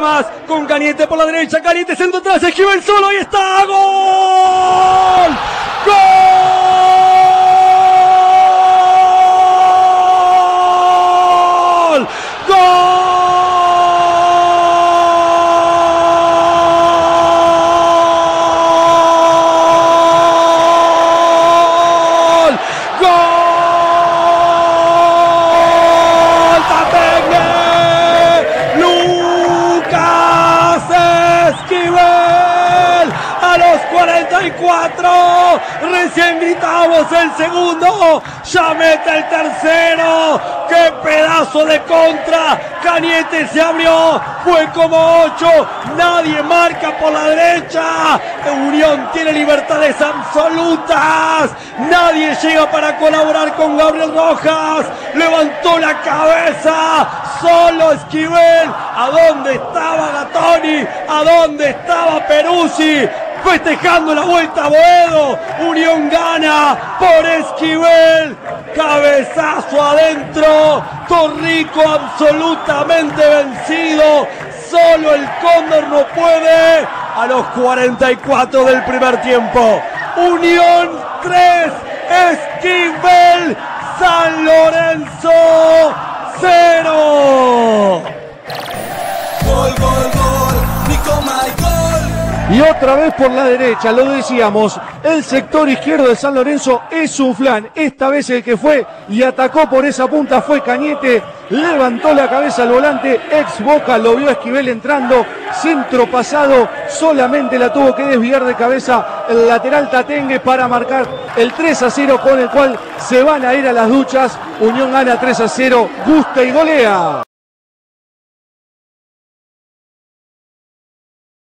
más con Cañete por la derecha. Cañete centro atrás. Esquivel solo y está. 44, recién gritamos el segundo, ya mete el tercero, qué pedazo de contra, Cañete se abrió, fue como ocho, nadie marca por la derecha, Unión tiene libertades absolutas, nadie llega para colaborar con Gabriel Rojas, levantó la cabeza, solo Esquivel, ¿a dónde estaba Gatoni? ¿A dónde estaba Peruzzi? Festejando la vuelta a Boedo, Unión gana por Esquivel, cabezazo adentro, Torrico absolutamente vencido, solo el Cóndor no puede a los 44 del primer tiempo. Unión 3, Esquivel, San Lorenzo 0. Y otra vez por la derecha, lo decíamos, el sector izquierdo de San Lorenzo es un flan. Esta vez el que fue y atacó por esa punta fue Cañete. Levantó la cabeza al volante, ex Boca, lo vio Esquivel entrando, centro pasado, solamente la tuvo que desviar de cabeza el lateral Tatengue para marcar el 3 a 0 con el cual se van a ir a las duchas. Unión gana 3 a 0, gusta y golea.